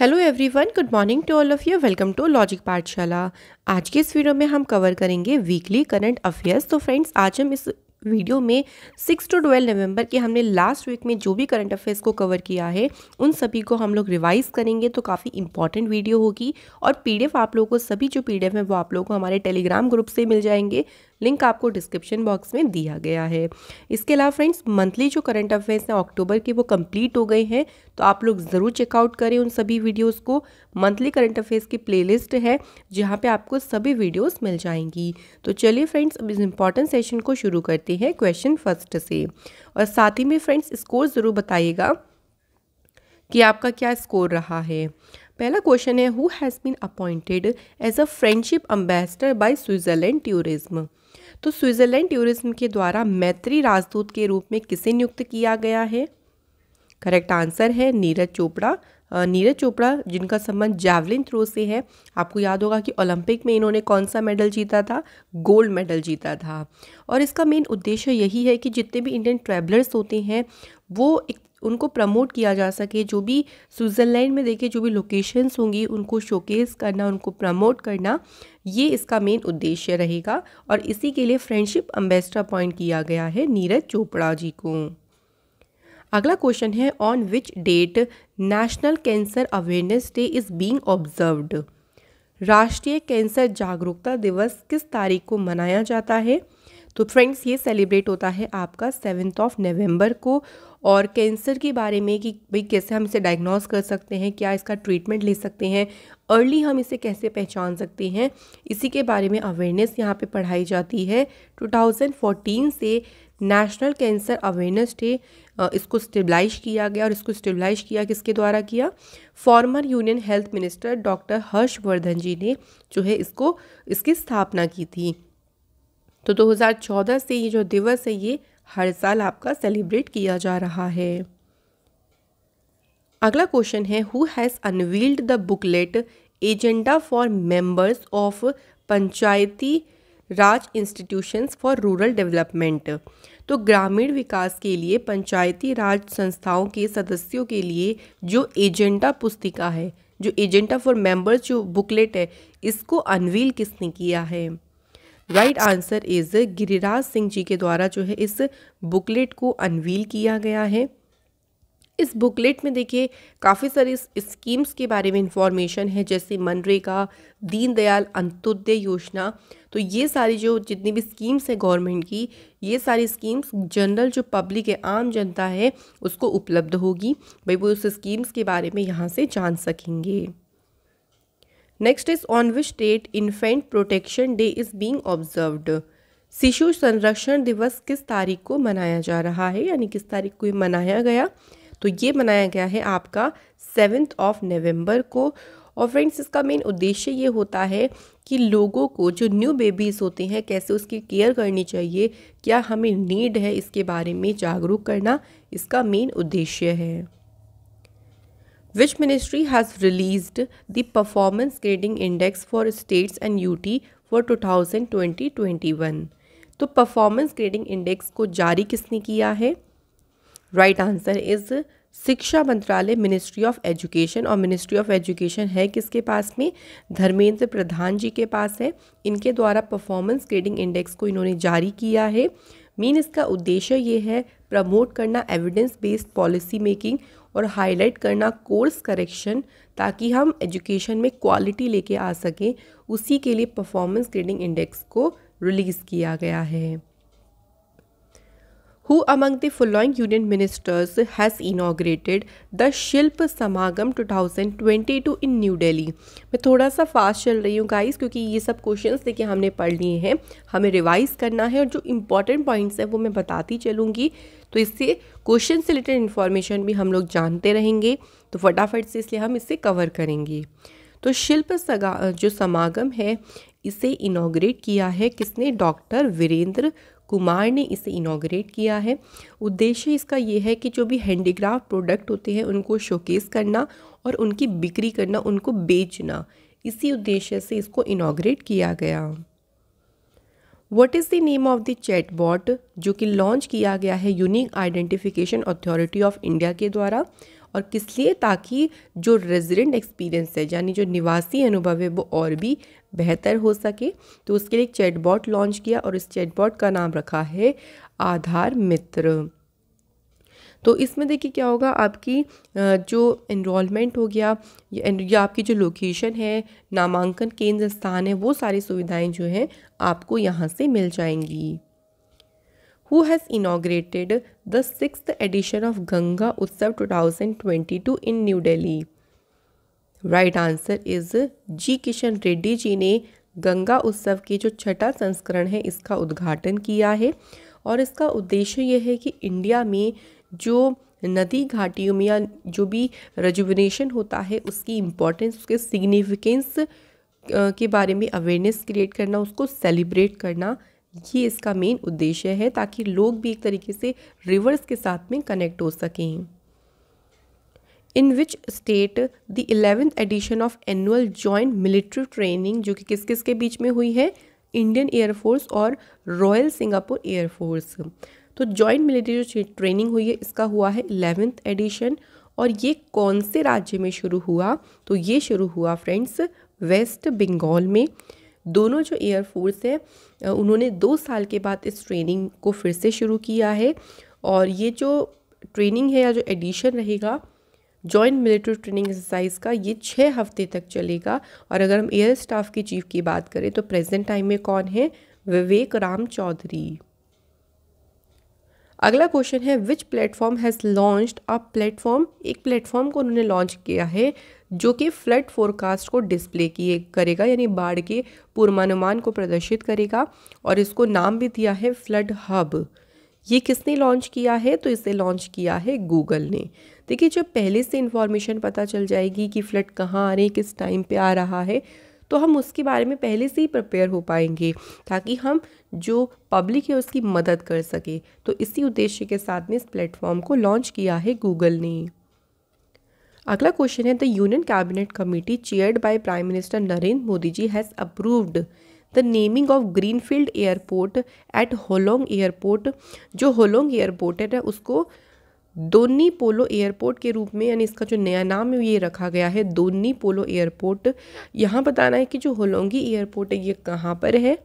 Hello everyone good morning to all of you welcome to logic Pathshala आज के इस video में हम कवर करेंगे वीकली करंट अफेयर्स तो फ्रेंड्स आज हम इस वीडियो में सिक्स टू ट्वेल्व नवंबर के हमने लास्ट वीक में जो भी करंट अफेयर्स को कवर किया है, उन सभी को हम लोग रिवाइज करेंगे तो काफ़ी इंपॉर्टेंट वीडियो होगी और पीडीएफ आप लोगों को, सभी जो पीडीएफ है वो आप लोगों को हमारे टेलीग्राम ग्रुप से मिल जाएँगे। लिंक आपको डिस्क्रिप्शन बॉक्स में दिया गया है। इसके अलावा फ्रेंड्स, मंथली जो करंट अफेयर्स हैं, अक्टूबर के वो कंप्लीट हो गए हैं तो आप लोग ज़रूर चेकआउट करें उन सभी वीडियोस को। मंथली करंट अफेयर्स की प्लेलिस्ट है, जहाँ पे आपको सभी वीडियोस मिल जाएँगी। तो चलिए फ्रेंड्स, अब इस इंपॉर्टेंट सेशन को शुरू करते हैं क्वेश्चन फ़र्स्ट से। और साथ ही में फ्रेंड्स स्कोर ज़रूर बताइएगा कि आपका क्या स्कोर रहा है। पहला क्वेश्चन है who has been appointed as a friendship ambassador by Switzerland tourism तो स्विट्ज़रलैंड टूरिज़्म के द्वारा मैत्री राजदूत के रूप में किसे नियुक्त किया गया है? करेक्ट आंसर है नीरज चोपड़ा। नीरज चोपड़ा, जिनका संबंध जैवलिन थ्रो से है। आपको याद होगा कि ओलंपिक में इन्होंने कौन सा मेडल जीता था? गोल्ड मेडल जीता था। और इसका मेन उद्देश्य यही है कि जितने भी इंडियन ट्रैवलर्स होते हैं, वो एक, उनको प्रमोट किया जा सके। जो भी स्विट्ज़रलैंड में देखे जो भी लोकेशंस होंगी, उनको शोकेस करना, उनको प्रमोट करना ये इसका मेन उद्देश्य रहेगा और इसी के लिए फ्रेंडशिप अम्बेसडर अपॉइंट किया गया है नीरज चोपड़ा जी को। अगला क्वेश्चन है on which date national cancer awareness day is being observed राष्ट्रीय कैंसर जागरूकता दिवस किस तारीख को मनाया जाता है? तो फ्रेंड्स ये सेलिब्रेट होता है आपका सेवेंथ ऑफ़ नवंबर को और कैंसर के बारे में कि भाई कैसे हम इसे डायग्नोस कर सकते हैं, क्या इसका ट्रीटमेंट ले सकते हैं अर्ली हम इसे कैसे पहचान सकते हैं, इसी के बारे में अवेयरनेस यहाँ पे पढ़ाई जाती है। 2014 से नेशनल कैंसर अवेयरनेस डे इसको स्टेबलाइज किया गया और इसको स्टेबलाइज किया किसके द्वारा किया? Former union health minister doctor Harshvardhan ji ने जो है इसको, इसकी स्थापना की थी। तो 2014 से ये जो दिवस है ये हर साल आपका सेलिब्रेट किया जा रहा है। अगला क्वेश्चन है who has unveiled the booklet agenda for members of Panchayati Raj institutions for rural development तो ग्रामीण विकास के लिए, पंचायती राज संस्थाओं के सदस्यों के लिए जो एजेंडा पुस्तिका है, जो एजेंडा फॉर मेंबर्स जो बुकलेट है, इसको अनवील किसने किया है? Right answer is Giriraj Singh ji के द्वारा जो है इस बुकलेट को अनवील किया गया है। इस बुकलेट में देखिए, काफ़ी सारी स्कीम्स के बारे में इंफॉर्मेशन है, जैसे मनरेगा, दीनदयाल अंत्योदय योजना। तो ये सारी जो जितनी भी स्कीम्स हैं गवर्नमेंट की, ये सारी स्कीम्स जनरल जो पब्लिक है, आम जनता है, उसको उपलब्ध होगी। भाई वो उस स्कीम्स के बारे में यहाँ से जान सकेंगे। Next is on which date infant protection day is being observed शिशु संरक्षण दिवस किस तारीख को मनाया जा रहा है? यानी किस तारीख को ये मनाया गया? तो ये मनाया गया है आपका सेवेंथ ऑफ़ नवंबर को। और फ्रेंड्स, इसका मेन उद्देश्य ये होता है कि लोगों को जो न्यू बेबीज़ होते हैं, कैसे उसकी केयर करनी चाहिए, क्या हमें नीड है इसके बारे में जागरूक करना, इसका मेन उद्देश्य है। Which ministry has released the performance grading index for states and UT for 2020-21 तो परफॉर्मेंस ग्रेडिंग इंडेक्स को जारी किसने किया है? राइट आंसर इज़ शिक्षा मंत्रालय मिनिस्ट्री ऑफ़ एजुकेशन और मिनिस्ट्री ऑफ़ एजुकेशन है किसके पास में? धर्मेंद्र प्रधान जी के पास है। इनके द्वारा परफॉर्मेंस ग्रेडिंग इंडेक्स को इन्होंने जारी किया है। मीन इसका उद्देश्य ये है प्रमोट करना एविडेंस बेस्ड पॉलिसी मेकिंग और हाईलाइट करना कोर्स करेक्शन ताकि हम एजुकेशन में क्वालिटी लेके आ सकें, उसी के लिए परफॉर्मेंस ग्रेडिंग इंडेक्स को रिलीज़ किया गया है। Who among the following union ministers has inaugurated the Shilp Samagam 2022 in new Delhi मैं थोड़ा सा फास्ट चल रही हूँ गाइस क्योंकि ये सब क्वेश्चंस देखिए हमने पढ़ लिए हैं। हमें रिवाइज करना है और जो इंपॉर्टेंट पॉइंट्स हैं वो मैं बताती चलूँगी। तो इससे क्वेश्चन से रिलेटेड इन्फॉर्मेशन भी हम लोग जानते रहेंगे। तो फटाफट से इसलिए हम इसे कवर करेंगे। तो शिल्प सगा जो समागम है, इसे इनाग्रेट किया है किसने? डॉक्टर वीरेंद्र कुमार ने इसे इनाग्रेट किया है। उद्देश्य इसका ये है कि जो भी हैंडीक्राफ्ट प्रोडक्ट होते हैं, उनको शोकेस करना और उनकी बिक्री करना, उनको बेचना। इसी उद्देश्य से इसको इनाग्रेट किया गया। What is the name of the chatbot जो कि लॉन्च किया गया है unique identification authority of India के द्वारा? और किस लिए ताकि जो रेजिडेंट एक्सपीरियंस है, यानी जो निवासी अनुभव है, वो और भी बेहतर हो सके। तो उसके लिए एक चैटबॉट लॉन्च किया और इस चैटबॉट का नाम रखा है आधार मित्र। तो इसमें देखिए क्या होगा, आपकी जो इनरोलमेंट हो गया, या आपकी जो लोकेशन है, नामांकन केंद्र स्थान है, वो सारी सुविधाएँ जो हैं, आपको यहाँ से मिल जाएँगी। Who has inaugurated the six edition of Ganga Utsav 2022 in new Delhi right answer is G Kishan Reddy ji ने गंगा उत्सव के जो छठा संस्करण है इसका उद्घाटन किया है और इसका उद्देश्य यह है कि इंडिया में जो नदी घाटियों में या जो भी रजुवनेशन होता है उसकी इम्पोर्टेंस उसके सिग्निफिकेंस के बारे में अवेयरनेस क्रिएट करना उसको सेलिब्रेट करना ये इसका मेन उद्देश्य है ताकि लोग भी एक तरीके से रिवर्स के साथ में कनेक्ट हो सकें। In which state the eleventh edition of annual joint military training जो कि किस किस के बीच में हुई है? इंडियन एयरफोर्स और रॉयल सिंगापुर एयरफोर्स तो जॉइंट मिलिट्री जो ट्रेनिंग हुई है, इसका हुआ है इलेवेंथ एडिशन और ये कौन से राज्य में शुरू हुआ? तो ये शुरू हुआ फ्रेंड्स वेस्ट बंगाल में। दोनों जो एयरफोर्स है उन्होंने दो साल के बाद इस ट्रेनिंग को फिर से शुरू किया है और ये जो ट्रेनिंग है या जो एडिशन रहेगा जॉइंट मिलिट्री ट्रेनिंग एक्सरसाइज का, ये छः हफ़्ते तक चलेगा। और अगर हम एयर स्टाफ की चीफ की बात करें तो प्रेजेंट टाइम में कौन है? विवेक राम चौधरी। अगला क्वेश्चन है which platform has launched a platform एक प्लेटफॉर्म को उन्होंने लॉन्च किया है जो कि फ्लड फोरकास्ट को डिस्प्ले किए करेगा, यानी बाढ़ के पूर्वानुमान को प्रदर्शित करेगा और इसको नाम भी दिया है फ्लड हब। ये किसने लॉन्च किया है? तो इसे लॉन्च किया है गूगल ने। देखिए, जब पहले से इन्फॉर्मेशन पता चल जाएगी कि फ्लड कहाँ आ रहे किस टाइम पे आ रहा है तो हम उसके बारे में पहले से ही प्रिपेयर हो पाएँगे ताकि हम जो पब्लिक है उसकी मदद कर सके। तो इसी उद्देश्य के साथ में इस प्लेटफॉर्म को लॉन्च किया है गूगल ने। अगला क्वेश्चन है the union cabinet committee chaired by prime minister Narendra Modi ji has approved the naming of greenfield airport at Hollong airport जो होलोंग एयरपोर्ट है उसको दोन्नी पोलो एयरपोर्ट के रूप में, यानी इसका जो नया नाम है, ये रखा गया है दोनी पोलो एयरपोर्ट यहाँ बताना है कि जो होलोंगी एयरपोर्ट है, ये कहाँ पर है?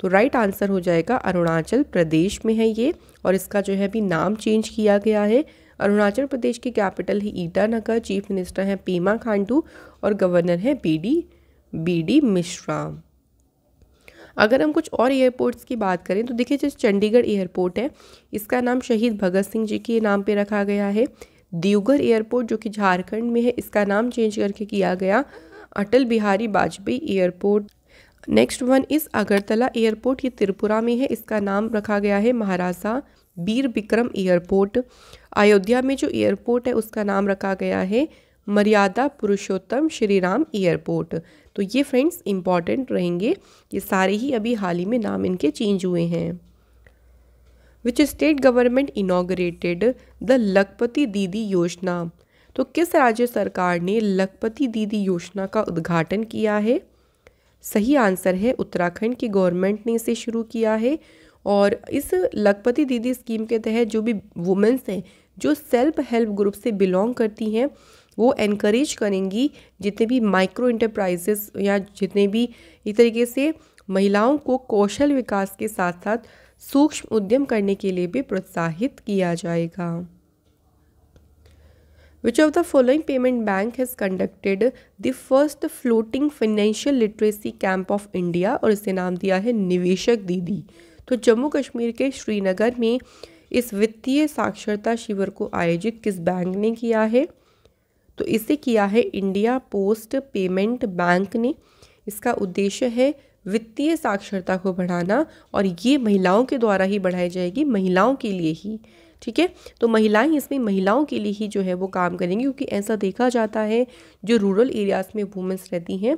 तो राइट आंसर हो जाएगा, अरुणाचल प्रदेश में है ये, और इसका जो है, अभी नाम चेंज किया गया है। अरुणाचल प्रदेश की कैपिटल है ईटानगर, चीफ मिनिस्टर हैं पीमा खांडू और गवर्नर हैं B D B D Mishra. अगर हम कुछ और एयरपोर्ट्स की बात करें तो देखिए जैसे चंडीगढ़ एयरपोर्ट है, इसका नाम शहीद भगत सिंह जी के नाम पे रखा गया है। दिवगढ़ एयरपोर्ट, जो कि झारखंड में है, इसका नाम चेंज करके किया गया, Atal Bihari Vajpayee airport. Next one is Agartala airport, ये त्रिपुरा में है, इसका नाम रखा गया है महाराजा वीर विक्रम एयरपोर्ट। अयोध्या में जो एयरपोर्ट है, उसका नाम रखा गया है मर्यादा पुरुषोत्तम श्री राम एयरपोर्ट। तो ये फ्रेंड्स इंपॉर्टेंट रहेंगे। ये सारे ही अभी हाल ही में नाम इनके चेंज हुए हैं। Which state government inaugurated the Lakhpati Didi Yojana तो किस राज्य सरकार ने लखपति दीदी योजना का उद्घाटन किया है? सही आंसर है, उत्तराखंड की गवर्नमेंट ने इसे शुरू किया है। और इस लखपति दीदी स्कीम के तहत जो भी वुमेंस हैं जो सेल्फ हेल्प ग्रुप से बिलोंग करती हैं, वो एनकरेज करेंगी जितने भी माइक्रो इंटरप्राइजेस या जितने भी इस तरीके से महिलाओं को कौशल विकास के साथ साथ सूक्ष्म उद्यम करने के लिए भी प्रोत्साहित किया जाएगा। Which of the following payment bank has conducted the first floating financial literacy camp of India और इसे नाम दिया है निवेशक दीदी। तो जम्मू कश्मीर के श्रीनगर में इस वित्तीय साक्षरता शिविर को आयोजित किस बैंक ने किया है? तो इसे किया है इंडिया पोस्ट पेमेंट बैंक ने। इसका उद्देश्य है वित्तीय साक्षरता को बढ़ाना और ये महिलाओं के द्वारा ही बढ़ाई जाएगी, महिलाओं के लिए ही, ठीक है? तो महिलाएँ इसमें महिलाओं के लिए ही जो है वो काम करेंगी क्योंकि ऐसा देखा जाता है जो रूरल एरियाज़ में वुमेंस रहती हैं,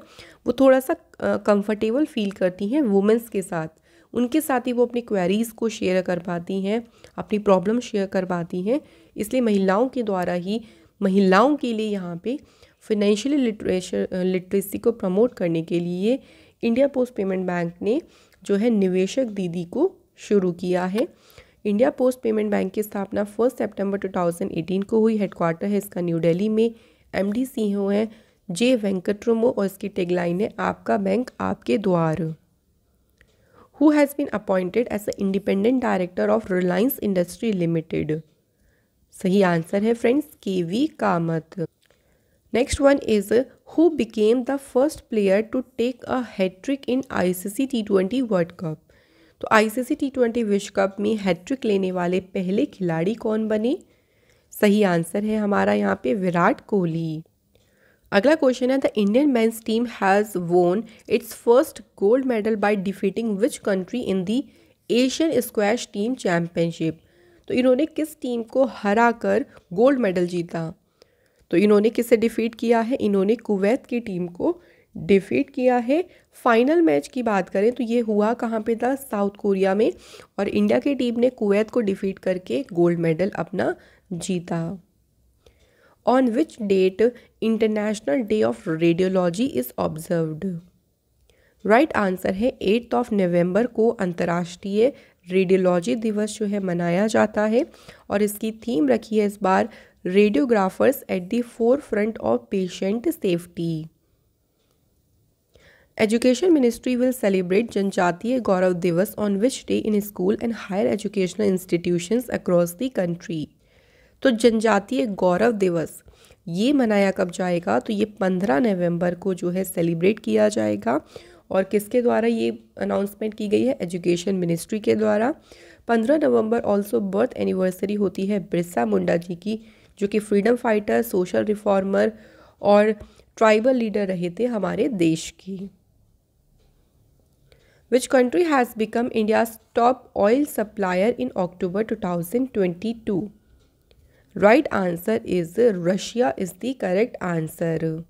वो थोड़ा सा कंफर्टेबल फील करती हैं वुमेंस के साथ। उनके साथ ही वो अपनी क्वेरीज़ को शेयर कर पाती हैं, अपनी प्रॉब्लम शेयर कर पाती हैं। इसलिए महिलाओं के द्वारा ही, महिलाओं के लिए यहाँ पे फिनेंशियली लिटरेचर लिटरेसी को प्रमोट करने के लिए इंडिया पोस्ट पेमेंट बैंक ने जो है निवेशक दीदी को शुरू किया है। इंडिया पोस्ट पेमेंट बैंक की स्थापना फ़र्स्ट सितंबर 2018 को हुई। हेडक्वार्टर है इसका न्यू दिल्ली में। एम डी सी हैं जे वेंकटरमो और इसकी टेगलाइन है, आपका बैंक आपके द्वार। Who has been appointed as a independent director of Reliance industry limited सही आंसर है friends K V Kamath next one is who became the first player to take a hattrick in ICC T twenty world cup तो ICC T twenty विश्व cup में hat trick लेने वाले पहले खिलाड़ी कौन बने? सही आंसर है हमारा यहाँ पे विराट कोहली. अगला क्वेश्चन है the Indian mens team has won its first gold medal by defeating which country in the Asian squash team championship तो इन्होंने किस टीम को हरा कर गोल्ड मेडल जीता? तो इन्होंने किसे डिफीट किया है? इन्होंने कुवैत की टीम को डिफीट किया है। फाइनल मैच की बात करें तो ये हुआ कहाँ पे था? साउथ कोरिया में और इंडिया की टीम ने कुवैत को डिफीट करके गोल्ड मेडल अपना जीता। On which date international day of radiology is observed right answer है एट्थ ऑफ़ नवंबर को अंतर्राष्ट्रीय रेडियोलॉजी दिवस जो है मनाया जाता है और इसकी थीम रखी है इस बार radiographers at the forefront of patient safety education ministry will celebrate Janjatiya Gaurav Diwas on which day in school and higher educational institutions across the country तो जनजातीय गौरव दिवस। ये मनाया कब जाएगा? तो ये पंद्रह नवंबर को जो है सेलिब्रेट किया जाएगा। और किसके द्वारा ये अनाउंसमेंट की गई है? एजुकेशन मिनिस्ट्री के द्वारा। पंद्रह नवंबर ऑल्सो बर्थ एनिवर्सरी होती है बिरसा मुंडा जी की, जो कि फ्रीडम फाइटर सोशल रिफॉर्मर और ट्राइबल लीडर रहे थे हमारे देश की। Which country has become India top oil supplier in October 2022 right answer is Russia is the correct answer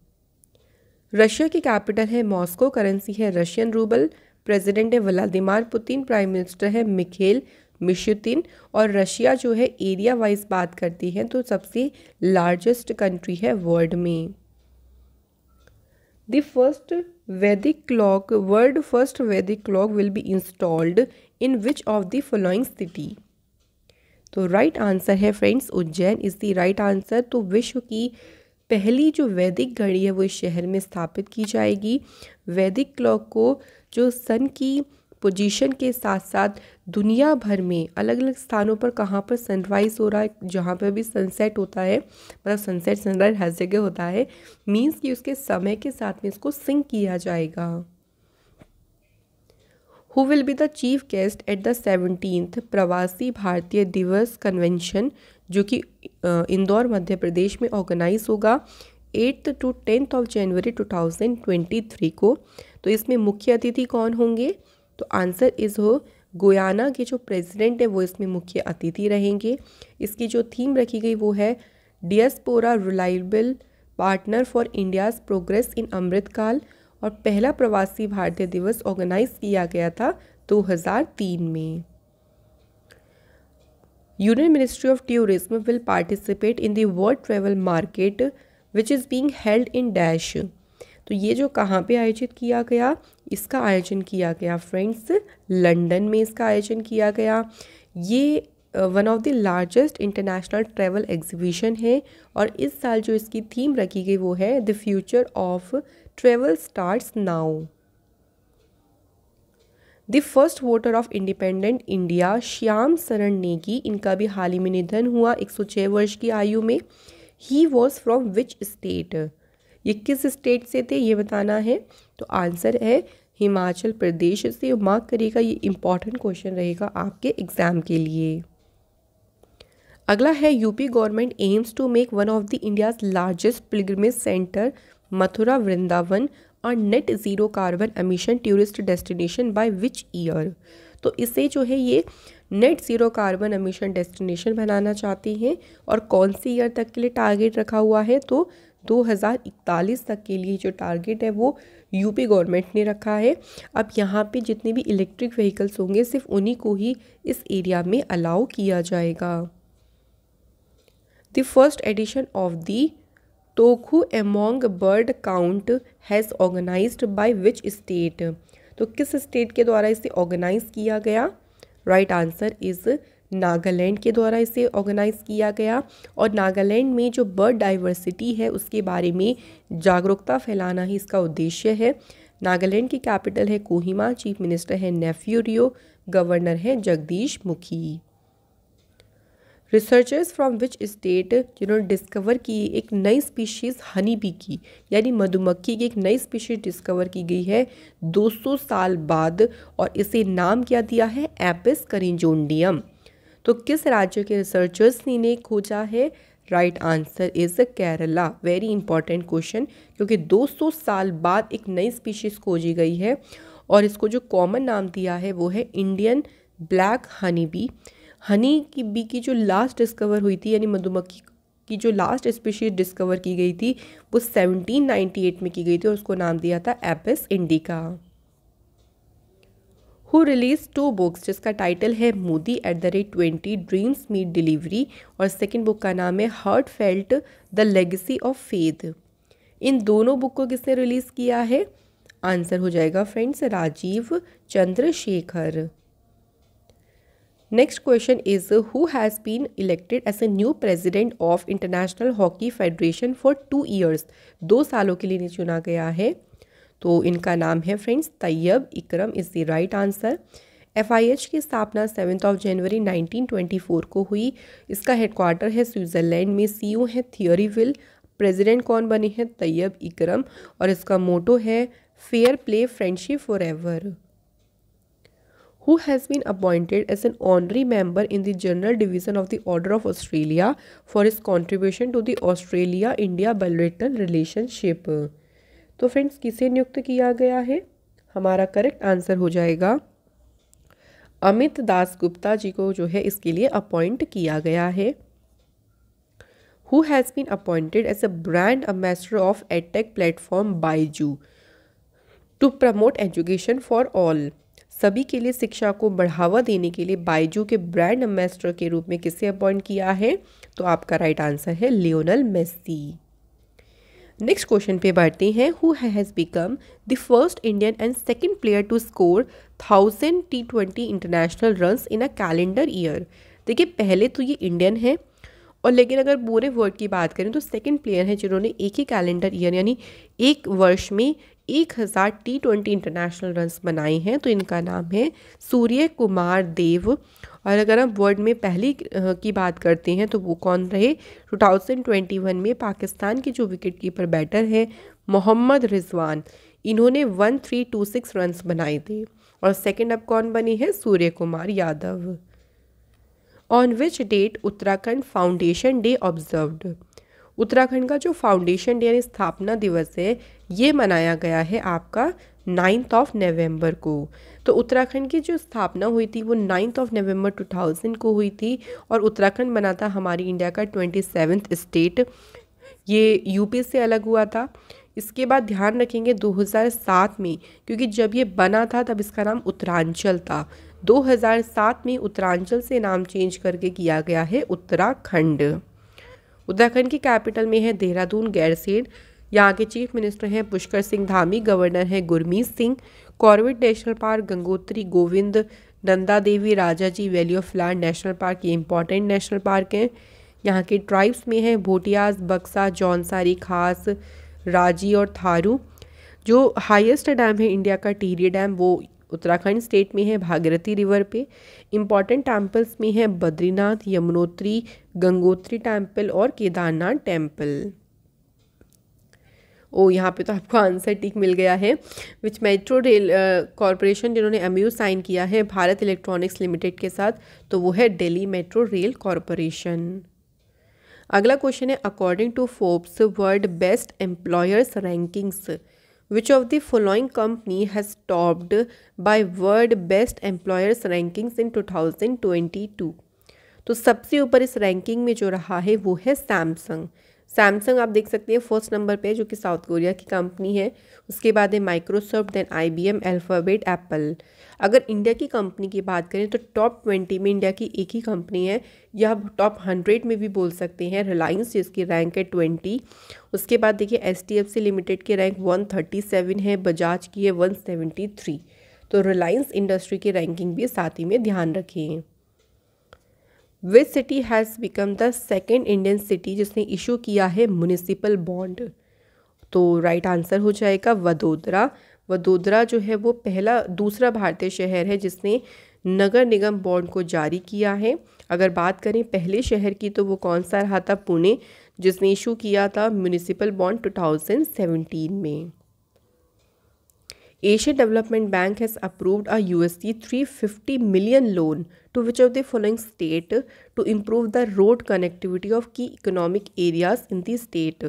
Russia की कैपिटल है मॉस्को करेंसी है रशियन रूबल प्रेसिडेंट है व्लादिमार पुतिन प्राइम मिनिस्टर है मिखेल मिशुतिन और Russia जो है area wise बात करती है तो सबसे लार्जेस्ट कंट्री है वर्ल्ड में. The first Vedic clock world first Vedic clock will be installed in which of the following city तो राइट आंसर है friends Ujjain is the right answer तो विश्व की पहली जो वैदिक घड़ी है, वो इस शहर में स्थापित की जाएगी। वैदिक क्लॉक को जो सन की पोजीशन के साथ साथ दुनिया भर में अलग अलग स्थानों पर कहाँ पर सनराइज़ हो रहा है, जहाँ पर भी सनसेट होता है मतलब सनसेट सनराइज हर जगह होता है मीन्स कि उसके समय के साथ में इसको सिंक किया जाएगा। Who will be the chief guest at the seventeenth Pravasi Bharatiya Diwas convention जो कि इंदौर, मध्य प्रदेश में ऑर्गेनाइज होगा eighth to tenth of January 2023 को। तो इसमें मुख्य अतिथि कौन होंगे? तो आंसर इज़ हो गोयाना के जो प्रेसिडेंट है, वो इसमें मुख्य अतिथि रहेंगे। इसकी जो थीम रखी गई वो है diaspora reliable partner for India's progress in Amritkaal और पहला प्रवासी भारतीय दिवस ऑर्गेनाइज किया गया था 2003 में। Union ministry of tourism will participate in the world travel market which is being held in dash तो ये जो कहाँ पे आयोजित किया गया, इसका आयोजन किया गया फ्रेंड्स, लंदन में इसका आयोजन किया गया। ये one of the largest international travel exhibition है और इस साल जो इसकी थीम रखी गई वो है the future of travel starts now the first voter of independent India Shyam Saran Negi इनका भी हाल ही में निधन हुआ 106 वर्ष की आयु में। He was from which state ये किस स्टेट से थे, ये बताना है। तो आंसर है, हिमाचल प्रदेश से। मार्क करेगा ये इंपॉर्टेंट क्वेश्चन रहेगा आपके एग्ज़ाम के लिए। अगला है UP government aims to make one of the India's largest pilgrimage centre Mathura, Vrindavan और net zero carbon emission tourist destination by which year? तो इसे जो है ये net zero carbon emission destination बनाना चाहते हैं और कौन सी ईयर तक के लिए टारगेट रखा हुआ है? तो 2041 तक के लिए जो टारगेट है वो यूपी गवर्नमेंट ने रखा है। अब यहाँ पे जितने भी इलेक्ट्रिक व्हीकल्स होंगे, सिर्फ़ उन्हीं को ही इस एरिया में अलाउ किया जाएगा। The first edition of the Tokhu Emong bird count has organised by which state तो किस स्टेट के द्वारा इसे ऑर्गेनाइज किया गया? राइट आंसर इज़ नागालैंड के द्वारा इसे ऑर्गेनाइज किया गया। और नागालैंड में जो बर्ड डाइवर्सिटी है, उसके बारे में जागरूकता फैलाना ही इसका उद्देश्य है। नागालैंड की कैपिटल है कोहिमा चीफ मिनिस्टर है नेफ्यूरियो गवर्नर है Jagdish Mukhi. Researchers from which state जिन्होंने डिस्कवर की एक नई स्पीशीज़ हनी बी की, यानी मधुमक्खी की एक नई स्पीशीज डिस्कवर की गई है 200 साल बाद और इसे नाम क्या दिया है? एपिस करिंजोंडियम तो किस राज्य के रिसर्चर्स ने इन्हें खोजा है? Right answer is Kerala very important question क्योंकि 200 साल बाद एक नई स्पीशीज़ खोजी गई है और इसको जो कॉमन नाम दिया है वो है Indian black honey bee honey की बी की जो लास्ट डिस्कवर हुई थी, यानी मधुमक्खी की जो लास्ट स्पीशीज डिस्कवर की गई थी, वो 1798 में की गई थी और उसको नाम दिया था Apis indica who release two books जिसका टाइटल है Modi at the rate twenty dreams meet delivery और सेकेंड बुक का नाम है heartfelt the legacy of faith इन दोनों बुक को किसने रिलीज़ किया है? आंसर हो जाएगा friends Rajeev Chandrasekhar. Next question is who has been elected as a new president of international hockey federation for two years दो सालों के लिए चुना गया है। तो इनका नाम है friends Tayyab Ikram is the right answer F I H की स्थापना सेवन्थ ऑफ़ जनवरी 1924 को हुई। इसका हेडक्वार्टर है स्विट्ज़रलैंड में। सीईओ है थियोरीविल प्रेसिडेंट कौन बने हैं? तैयब इकरम। और इसका मोटो है fair play friendship forever who has been appointed as an honorary member in the General Division of the Order of Australia for his contribution to the Australia-India bilateral relationship. तो friends किसे नियुक्त किया गया है हमारा correct answer हो जाएगा अमित दास गुप्ता जी को जो है इसके लिए अपॉइंट किया गया है who has been appointed as a brand ambassador of edtech platform Byju to promote education for all सभी के लिए शिक्षा को बढ़ावा देने के लिए बाइजू के ब्रांड एम्बेसडर के रूप में किसे अपॉइंट किया है? तो आपका राइट आंसर है लियोनल मेस्सी। नेक्स्ट क्वेश्चन पे बढ़ते हैं। Who has become the first Indian and second player to score thousand T twenty international runs in a calendar year देखिए, पहले तो ये इंडियन है और लेकिन अगर पूरे वर्ल्ड की बात करें तो सेकंड प्लेयर हैं जिन्होंने एक ही कैलेंडर ईयर यानी एक वर्ष में एक हज़ार टी ट्वेंटी इंटरनेशनल रन्स बनाए हैं तो इनका नाम है सूर्य कुमार देव। और अगर हम वर्ल्ड में पहली की बात करते हैं तो वो कौन रहे? 2021 में पाकिस्तान के जो विकेट कीपर बैटर हैं, मोहम्मद रिजवान। इन्होंने one three two six runs बनाए थे। और सेकंड अब कौन बनी है? Surya Kumar Yadav. On which date Uttarakhand foundation day observed Uttarakhand का जो फाउंडेशन डे यानी स्थापना दिवस है, ये मनाया गया है आपका नाइन्थ ऑफ़ नवंबर को। तो उत्तराखंड की जो स्थापना हुई थी, वो नाइन्थ ऑफ़ नवंबर 2000 को हुई थी और उत्तराखंड बना था हमारी इंडिया का ट्वेंटी सेवन्थ स्टेट ये यूपी से अलग हुआ था। इसके बाद ध्यान रखेंगे 2007 में, क्योंकि जब ये बना था, तब इसका नाम उत्तरांचल था। 2007 में उत्तरांचल से नाम चेंज करके किया गया है उत्तराखंड। उत्तराखंड की कैपिटल में है देहरादून, गैरसेन। यहाँ के चीफ मिनिस्टर हैं पुष्कर सिंह धामी, गवर्नर हैं Gurmeet Singh, Corbett national park, Gangotri, Govind, Nanda Devi Rajaji valley of flowers national park, ये इंपॉर्टेंट नेशनल पार्क हैं। यहाँ के ट्राइब्स में हैं भोटियाज, बक्सा, जौनसारी, खास, राज़ी और थारू। जो हाईएस्ट डैम है इंडिया का टीरी डैम, वो उत्तराखंड स्टेट में है, भागीरथी रिवर पे इंपॉर्टेंट टेम्पल्स में है बद्रीनाथ, यमुनोत्री, गंगोत्री टेंपल और केदारनाथ टेंपल ओ, यहाँ पे तो आपको आंसर ठीक मिल गया है विच मेट्रो रेल कॉरपोरेशन जिन्होंने एमयू साइन किया है भारत इलेक्ट्रॉनिक्स लिमिटेड के साथ तो वो है दिल्ली मेट्रो रेल कॉरपोरेशन अगला क्वेश्चन है according to Forbes world best employers rankings Which of the following company has topped by World Best Employers Rankings in 2022? तो सबसे ऊपर इस रैंकिंग में जो रहा है, वो है सैमसंग सैमसंग आप देख सकते हैं फ़र्स्ट नंबर पे जो कि साउथ कोरिया की कंपनी है। उसके बाद है Microsoft then IBM Alphabet Apple अगर इंडिया की कंपनी की बात करें तो टॉप ट्वेंटी में इंडिया की एक ही कंपनी है, या टॉप हंड्रेड में भी बोल सकते हैं रिलायंस जिसकी रैंक है ट्वेंटी। उसके बाद देखिए H D F C limited की रैंक वन थर्टी सेवन है बजाज की है वन सेवेंटी थ्री तो रिलायंस इंडस्ट्री की रैंकिंग भी साथ ही में ध्यान रखें which city has become the second Indian city जिसने इशू किया है म्यूनिसिपल बॉन्ड तो राइट आंसर हो जाएगा वडोदरा। वडोदरा जो है वो पहला, दूसरा भारतीय शहर है जिसने नगर निगम बॉन्ड को जारी किया है। अगर बात करें पहले शहर की तो वो कौन सा रहा था? पुणे, जिसने इशू किया था म्यूनिसिपल बॉन्ड 2017 में। Asian development bank has approved a USD 350 million loan to which of the following state to improve the road connectivity of key economic areas in the state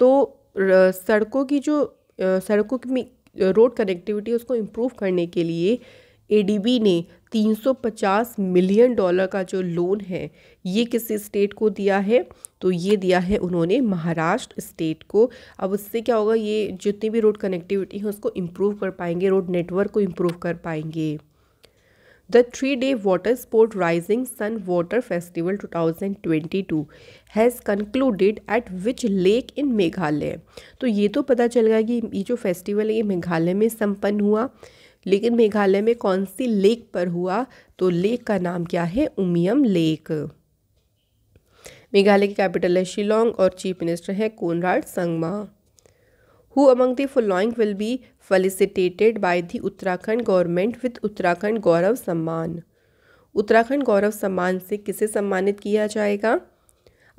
तो सड़कों की जो सड़कों की रोड कनेक्टिविटी उसको improve करने के लिए एडीबी ने 350 मिलियन डॉलर का जो लोन है, ये किसी स्टेट को दिया है? तो ये दिया है उन्होंने महाराष्ट्र स्टेट को। अब उससे क्या होगा, ये जितनी भी रोड कनेक्टिविटी है उसको इम्प्रूव कर पाएँगे रोड नेटवर्क को इम्प्रूव कर पाएँगे। Water sport rising sun water festival 2022 has concluded at which lake in Meghalaya तो ये तो पता चल गया कि ये जो फेस्टिवल है, ये मेघालय में संपन्न हुआ। लेकिन मेघालय में कौन सी लेक पर हुआ? तो लेक का नाम क्या है? उमियम लेक मेघालय की कैपिटल है शिलोंग और चीफ मिनिस्टर है Conrad Sangma. Who among the following will be felicitated by the Uttarakhand government with Uttarakhand Gaurav Samman. Uttarakhand Gaurav सम्मान से किसे सम्मानित किया जाएगा?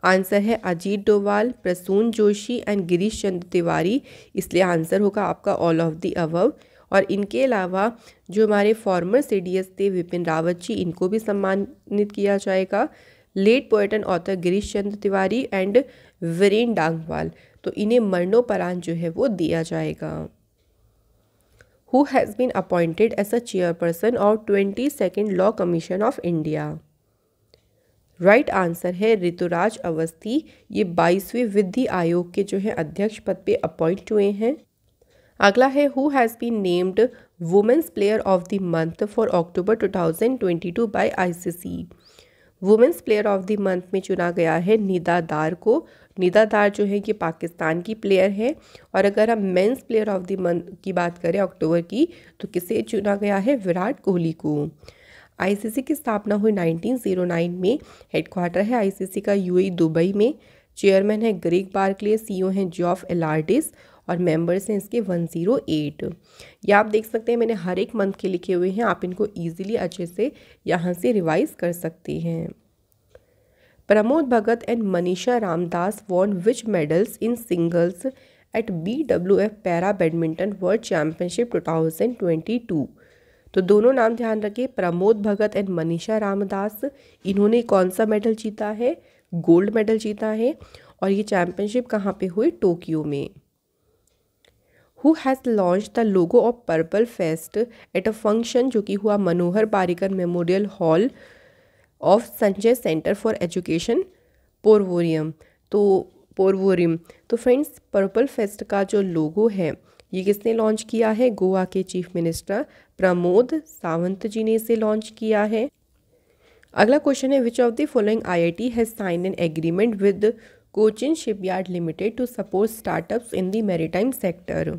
आंसर है अजीत डोवाल, प्रसून जोशी एंड गिरीश चंद्र तिवारी। इसलिए आंसर होगा आपका ऑल ऑफ़ द अबव। और इनके अलावा जो हमारे फॉर्मर सीडीएस थे विपिन रावत जी, इनको भी सम्मानित किया जाएगा। Late poet and author Girish Chandra Tiwari and Viren Dangwal. तो इन्हें मरणोपरांत जो है वो दिया जाएगा। Has been appointed as a chairperson of twenty second law commission of India right answer है ऋतुराज अवस्थी ये बाईसवें विधि आयोग के जो है अध्यक्ष पद पे अपॉइंट हुए हैं। अगला है who has been named women's player of the month for October 2022 by ICC women's player of the month में चुना गया है निदा दार को। निदा दार जो है कि पाकिस्तान की प्लेयर है और अगर हम men's player of the month की बात करें अक्टूबर की तो किसे चुना गया है? विराट कोहली को। आईसीसी की स्थापना हुई 1909 में। हेडक्वार्टर है आईसीसी का यूएई दुबई में। चेयरमैन है ग्रेग बार्कले, सीईओ हैं जॉफ एलार्टिस और मेंबर्स हैं इसके वन ज़ीरो एट या आप देख सकते हैं, मैंने हर एक मंथ के लिखे हुए हैं, आप इनको ईजिली अच्छे से यहाँ से रिवाइज कर सकते हैं। Pramod Bhagat and Manisha Ramdas won which medals in singles at B W F para badminton world championship two thousand twenty two तो दोनों नाम ध्यान रखें प्रमोद भगत एंड मनीषा रामदास। इन्होंने कौन सा मेडल जीता है? गोल्ड मेडल जीता है। और ये चैम्पियनशिप कहाँ पे हुई? टोक्यो में। Who has launch the logo of purple fest at a function जो कि हुआ Manohar Parrikar memorial hall of Sanjay centre for education Porvorim तो पोरवोरियम तो फ्रेंड्स पर्पल फेस्ट का जो लोगो है, ये किसने लॉन्च किया है? गोवा के चीफ मिनिस्टर प्रमोद सावंत जी ने इसे लॉन्च किया है। अगला क्वेश्चन है which of the following IIT has sign an agreement with Cochin shipyard limited to support startups in the maritime sector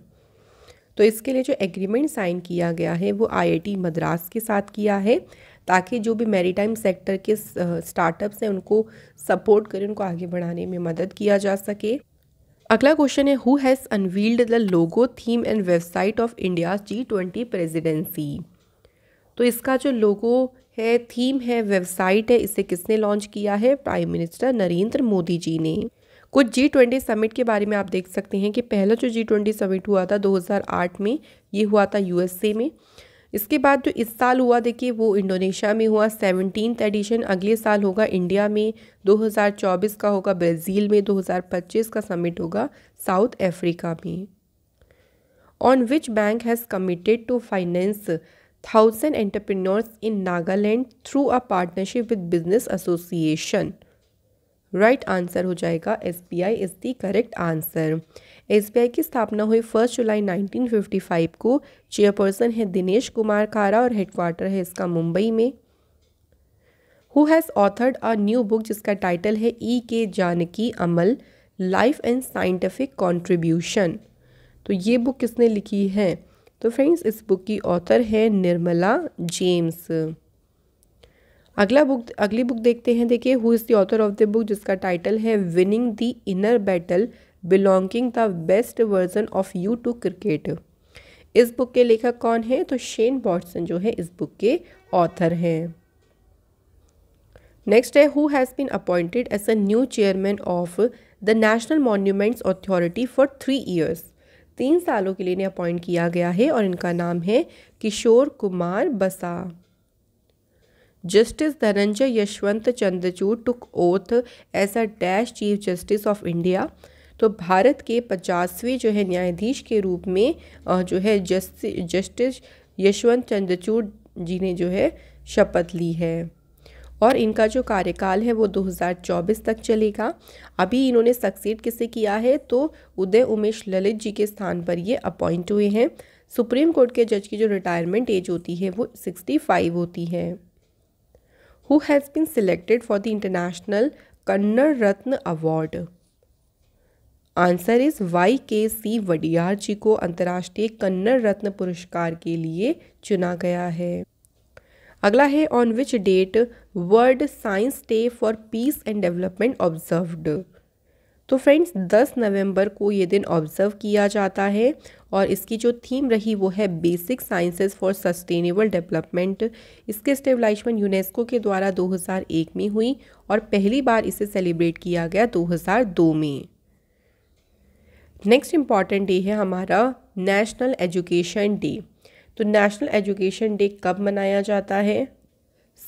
तो इसके लिए जो एग्रीमेंट साइन किया गया है, वो आईआईटी मद्रास के साथ किया है, ताकि जो भी मैरीटाइम सेक्टर के स्टार्टअप्स हैं, उनको सपोर्ट करें, उनको आगे बढ़ाने में मदद किया जा सके। अगला क्वेश्चन है who has unveiled the logo theme and website of India G twenty presidency तो इसका जो लोगो है थीम है वेबसाइट है, इसे किसने लॉन्च किया है? प्राइम मिनिस्टर नरेंद्र मोदी जी ने। कुछ जी ट्वेंटी समिट के बारे में आप देख सकते हैं कि पहला जो जी ट्वेंटी समिट हुआ था 2008 में, ये हुआ था यूएसए में। इसके बाद जो इस साल हुआ, देखिए, वो इंडोनेशिया में हुआ सेवनटीन एडिशन अगले साल होगा इंडिया में 2024 का होगा ब्राज़ील में 2025 का समिट होगा साउथ अफ्रीका में। On which bank has committed to finance thousand entrepreneurs in Nagaland through a partnership with business association right answer हो जाएगा S B I is the correct answer. S B I की स्थापना हुई first जुलाई 1955 को। Chairperson है दिनेश कुमार खारा और headquarter है इसका मुंबई में। Who has authored a new book जिसका टाइटल है E K Janaki Ammal life and scientific contribution तो ये बुक किसने लिखी है? तो फ्रेंड्स इस बुक की ऑथर है निर्मला जेम्स। अगला बुक अगली बुक देखते हैं। देखिए who is the author of the book जिसका टाइटल है winning the inner battle belonging the best version of you to cricket इस बुक के लेखक कौन है? तो शेन बॉटसन जो है, इस बुक के ऑथर हैं। नेक्स्ट है who has been appointed as a new chairman of the national monuments authority for three years तीन सालों के लिए इन्हें अपॉइंट किया गया है और इनका नाम है Kishore Kumar Basa. Justice Dhananjaya Yashwant Chandrachud took oath as a dash chief justice of India तो भारत के पचासवें जो है न्यायाधीश के रूप में जो है जस्टिस यशवंत चंद्रचूड़ जी ने जो है शपथ ली है। और इनका जो कार्यकाल है वो 2024 तक चलेगा। अभी इन्होंने सक्सेड किसे किया है? तो उदय उमेश ललित जी के स्थान पर ये अपॉइंट हुए हैं। सुप्रीम कोर्ट के जज की जो रिटायरमेंट एज होती है वो 65 होती है। Who has been selected for the international Kannada Ratna award answer is Y K C Wadiyar जी को अंतर्राष्ट्रीय कन्नड़ रत्न पुरस्कार के लिए चुना गया है अगला है on which date world science day for peace and development observed तो फ्रेंड्स 10 नवंबर को ये दिन ऑब्ज़र्व किया जाता है और इसकी जो थीम रही वो है basic sciences for sustainable development इसके स्टेबलाइजमेंट यूनेस्को के द्वारा 2001 में हुई और पहली बार इसे सेलिब्रेट किया गया 2002 में। नेक्स्ट इंपॉर्टेंट डे है हमारा नेशनल एजुकेशन डे तो नेशनल एजुकेशन डे कब मनाया जाता है?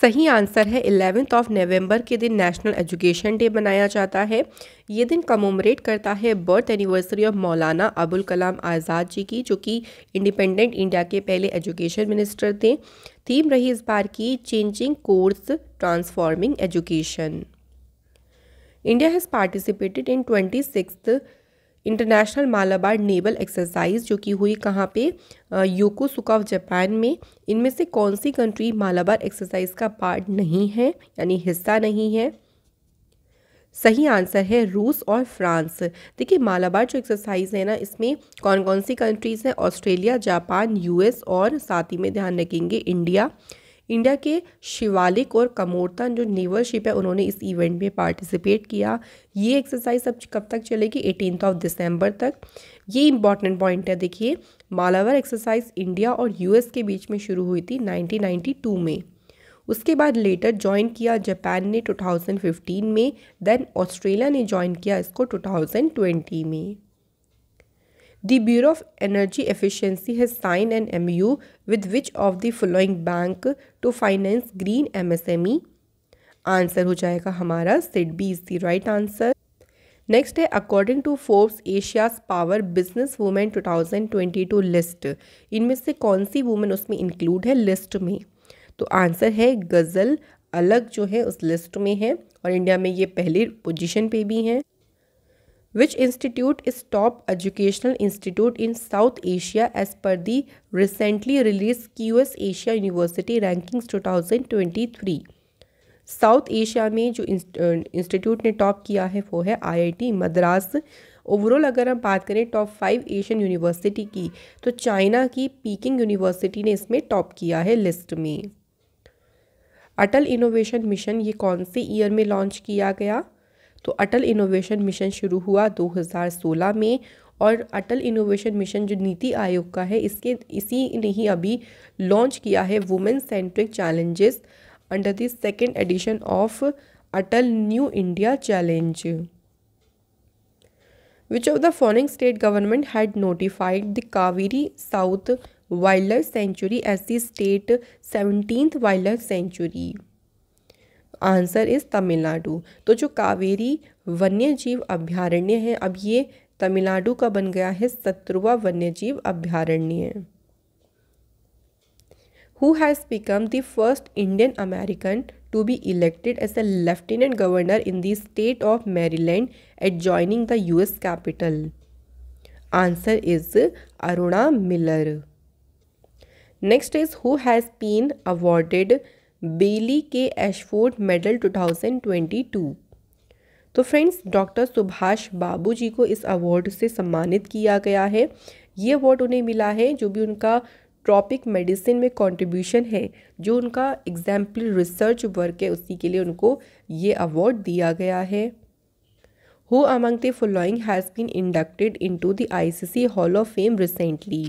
सही आंसर है इलेवेंथ ऑफ़ नवंबर के दिन नेशनल एजुकेशन डे मनाया जाता है। ये दिन कमोमरेट करता है birth anniversary of Maulana Abul Kalam Azad ji की, जो कि इंडिपेंडेंट इंडिया के पहले एजुकेशन मिनिस्टर थे। थीम रही इस बार की changing course transforming education. India has participated in twenty international Malabar naval exercise जो कि हुई कहाँ पे? योकोसुका जापान में। इनमें से कौन सी कंट्री मालाबार एक्सरसाइज का पार्ट नहीं है? यानी हिस्सा नहीं है। सही आंसर है रूस और फ्रांस। देखिए मालाबार जो एक्सरसाइज है ना, इसमें कौन कौन सी कंट्रीज़ हैं? ऑस्ट्रेलिया, जापान यूएस और साथ ही में ध्यान रखेंगे इंडिया। इंडिया के शिवालिक और कमोरतन जो नेवल शिप है, उन्होंने इस इवेंट में पार्टिसिपेट किया। ये एक्सरसाइज अब कब तक चलेगी? एटीन ऑफ़ दिसंबर तक। ये इंपॉर्टेंट पॉइंट है, देखिए। मालावर एक्सरसाइज इंडिया और यूएस के बीच में शुरू हुई थी 1992 में। उसके बाद लेटर ज्वाइन किया जापान ने 2015 में देन ऑस्ट्रेलिया ने ज्वाइन किया इसको 2020 में। The Bureau of Energy Efficiency has signed an MOU with which of the following bank to finance green MSME? Answer हो जाएगा हमारा SIDBI is the right answer next है according to Forbes Asia's power business women 2022 list इनमें से कौन सी women उसमें include है लिस्ट में? तो आंसर है गज़ल अलग जो है उस लिस्ट में है, और इंडिया में ये पहली पोजीशन पे भी हैं। Which institute is top educational institute in South Asia as per the recently released QS Asia University Rankings 2023? South Asia में जो इंस्टीट्यूट ने टॉप किया है, वो है आईआईटी मद्रास। ओवरऑल अगर हम बात करें टॉप फाइव एशियन यूनिवर्सिटी की तो चाइना की पीकिंग यूनिवर्सिटी ने इसमें टॉप किया है लिस्ट में। अटल इनोवेशन मिशन ये कौन से ईयर में लॉन्च किया गया? तो अटल इनोवेशन मिशन शुरू हुआ 2016 में और अटल इनोवेशन मिशन जो नीति आयोग का है, इसके, इसी ने ही अभी लॉन्च किया है women centric challenges under the second edition of Atal new India challenge which of the following state government had notified the Kaveri south wildlife sanctuary as the state seventeen wildlife sanctuary answer is Tamil Nadu. तो जो कावेरी वन्य जीव अभ्यारण्य है, अब ये तमिलनाडु का बन गया है सत्रवा वन्य जीव अभ्यारण्य। Who has become the first Indian American to be elected as a lieutenant governor in the state of Maryland at joining the US capitol answer is Aruna Miller next is who has been awarded Bailey K Ashford medal 2022 तो friends doctor Subhash Babu ji को इस award से सम्मानित किया गया है। ये award उन्हें मिला है जो भी उनका ट्रॉपिक मेडिसिन में कंट्रीब्यूशन है, जो उनका एग्ज़ाम्पल रिसर्च वर्क है, उसी के लिए उनको ये अवार्ड दिया गया है। Who among the following has been inducted into the ICC hall of fame recently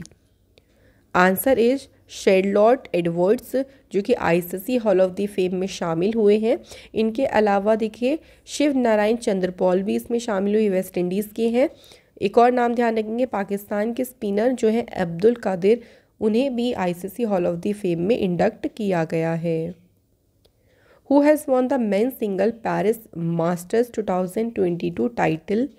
answer is Charlotte Edwards, जो कि ICC hall of the fame में शामिल हुए हैं। इनके अलावा देखिए शिव नारायण चंद्रपॉल भी इसमें शामिल हुए, वेस्ट इंडीज़ के हैं। एक और नाम ध्यान रखेंगे, पाकिस्तान के स्पिनर जो है, अब्दुल कादिर, उन्हें भी ICC hall of the fame में इंडक्ट किया गया है। Who has won the man single Paris Masters 2022 title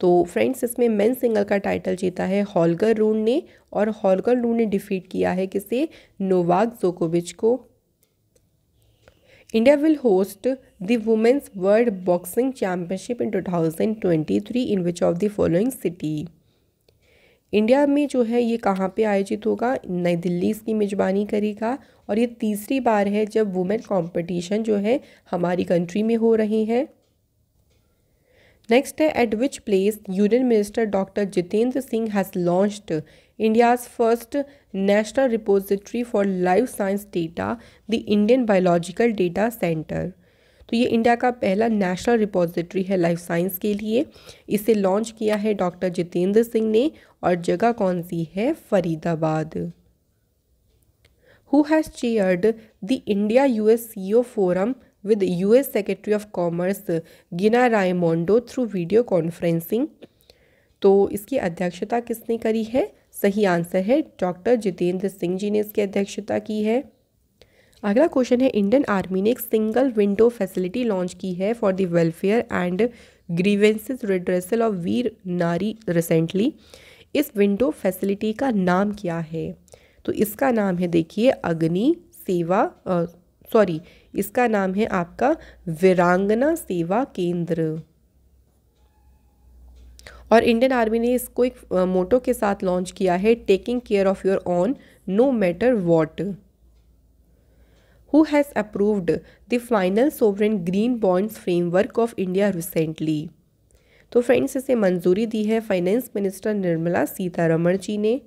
तो फ्रेंड्स इसमें मेन सिंगल का टाइटल जीता है हॉलगर रून ने और हॉलगर रून ने डिफीट किया है किसे? नोवाक जोकोविच को। India will host the women's world boxing championship in 2023 in which of the following city India में जो है ये कहाँ पे आयोजित होगा? नई दिल्ली इसकी मेज़बानी करेगा और ये तीसरी बार है जब वुमेन कंपटीशन जो है हमारी कंट्री में हो रही है। नेक्स्ट है at which place union minister doctor Jitendra Singh has launched India's first national repository for life science data the Indian biological data centre तो ये इंडिया का पहला नेशनल रिपोजिटरी है लाइफ साइंस के लिए। इसे लॉन्च किया है डॉक्टर जितेंद्र सिंह ने और जगह कौन सी है? Faridabad. Who has chaired the India US CEO forum with US secretary of commerce Gina Raimondo through video conferencing तो इसकी अध्यक्षता किसने करी है? सही आंसर है डॉक्टर जितेंद्र सिंह जी ने इसकी अध्यक्षता की है। अगला क्वेश्चन है, इंडियन आर्मी ने एक सिंगल विंडो फैसिलिटी लॉन्च की है for the welfare and grievances redressal of Veer Nari recently. इस विंडो फैसिलिटी का नाम क्या है? तो इसका नाम है, देखिए, अग्नि सेवा सॉरी इसका नाम है आपका वीरांगना सेवा केंद्र। और इंडियन आर्मी ने इसको एक मोटो के साथ लॉन्च किया है taking care of your own no matter what who has approved the final sovereign green bonds framework of India recently. तो फ्रेंड्स इसे मंजूरी दी है फाइनेंस मिनिस्टर निर्मला सीतारमण जी ने।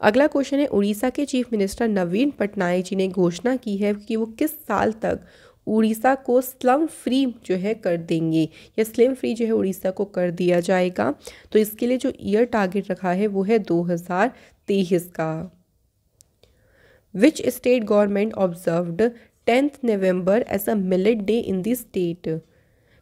अगला क्वेश्चन है, उड़ीसा के चीफ मिनिस्टर नवीन पटनायक जी ने घोषणा की है कि वो किस साल तक उड़ीसा को स्लम फ्री जो है कर देंगे या स्लिम फ्री जो है उड़ीसा को कर दिया जाएगा। तो इसके लिए जो ईयर टारगेट रखा है वो है 2023 का। Which state government observed 10th November as a millet day in the state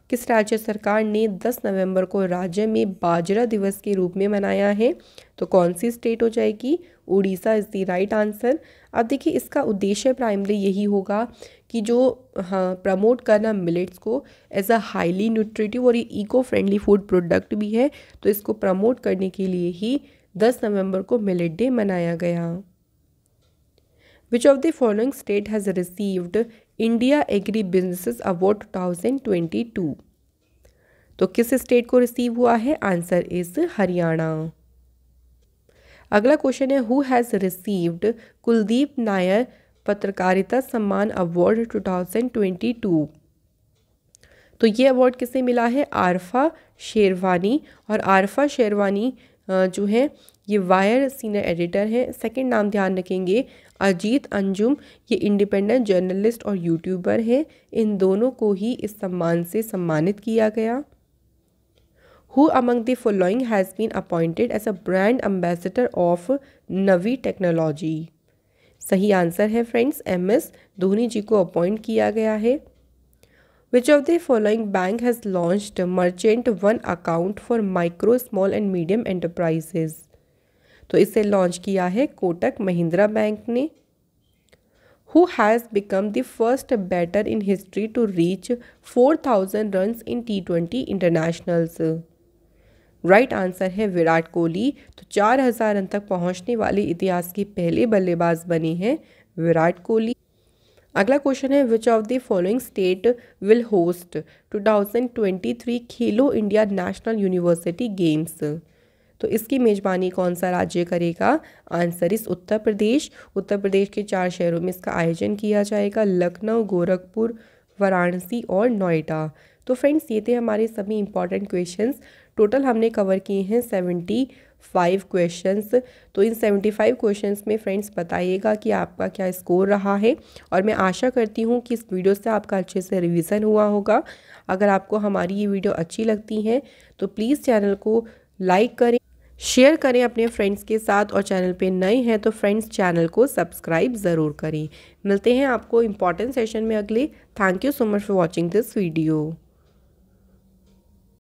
किस राज्य सरकार ने 10 नवंबर को राज्य में बाजरा दिवस के रूप में मनाया है? तो कौन सी स्टेट हो जाएगी? Orissa is the right answer अब देखिए, इसका उद्देश्य प्राइमरी यही होगा कि जो हाँ प्रमोट करना मिलेट्स को एज अ हाईली न्यूट्रिटिव और ये इको फ्रेंडली फ़ूड प्रोडक्ट भी है तो इसको प्रमोट करने के लिए ही 10 नवंबर को मिलेट डे मनाया गया। Which of the following state has received India Agri Businesses Award 2022? तो किस स्टेट को रिसीव हुआ है? Answer is Haryana. अगला क्वेश्चन है who has received Kuldip Nayar Patrakarita Samman award 2022 तो ये अवार्ड किसे मिला है? आरफा शेरवानी। और आरफा शेरवानी जो है ये वायर सीनियर एडिटर हैं। सेकंड नाम ध्यान रखेंगे, अजीत अंजुम। ये इंडिपेंडेंट जर्नलिस्ट और यूट्यूबर हैं। इन दोनों को ही इस सम्मान से सम्मानित किया गया। Who among the following has been appointed as a brand ambassador of Navi technology सही आंसर है friends, M S Dhoni ji को अपॉइंट किया गया है। Which of the following bank has launched merchant one account for micro small and medium enterprises तो इसे launch किया है कोटक महिंद्रा बैंक ने who has become the first batter in history to reach four thousand run in T twenty internationals right answer है विराट कोहली तो चार हज़ार run तक पहुँचने वाले इतिहास के पहले बल्लेबाज बने हैं विराट कोहली। अगला क्वेश्चन है which of the following state will host 2023 Khelo India national university games तो इसकी मेज़बानी कौन सा राज्य करेगा? आंसर इस उत्तर प्रदेश। उत्तर प्रदेश के चार शहरों में इसका आयोजन किया जाएगा, लखनऊ, गोरखपुर, वाराणसी और नोएडा। तो फ्रेंड्स, ये थे हमारे सभी इंपॉर्टेंट क्वेश्चंस टोटल हमने कवर किए हैं सेवेंटी फाइव क्वेश्चंस तो इन सेवेंटी फाइव क्वेश्चंस में फ्रेंड्स बताइएगा कि आपका क्या स्कोर रहा है। और मैं आशा करती हूँ कि इस वीडियो से आपका अच्छे से रिवीजन हुआ होगा। अगर आपको हमारी ये वीडियो अच्छी लगती है तो प्लीज़ चैनल को लाइक करें, शेयर करें अपने फ्रेंड्स के साथ और चैनल पे नए हैं तो फ्रेंड्स चैनल को सब्सक्राइब ज़रूर करें। मिलते हैं आपको इंपॉर्टेंट सेशन में अगले। Thank you so much for watching this video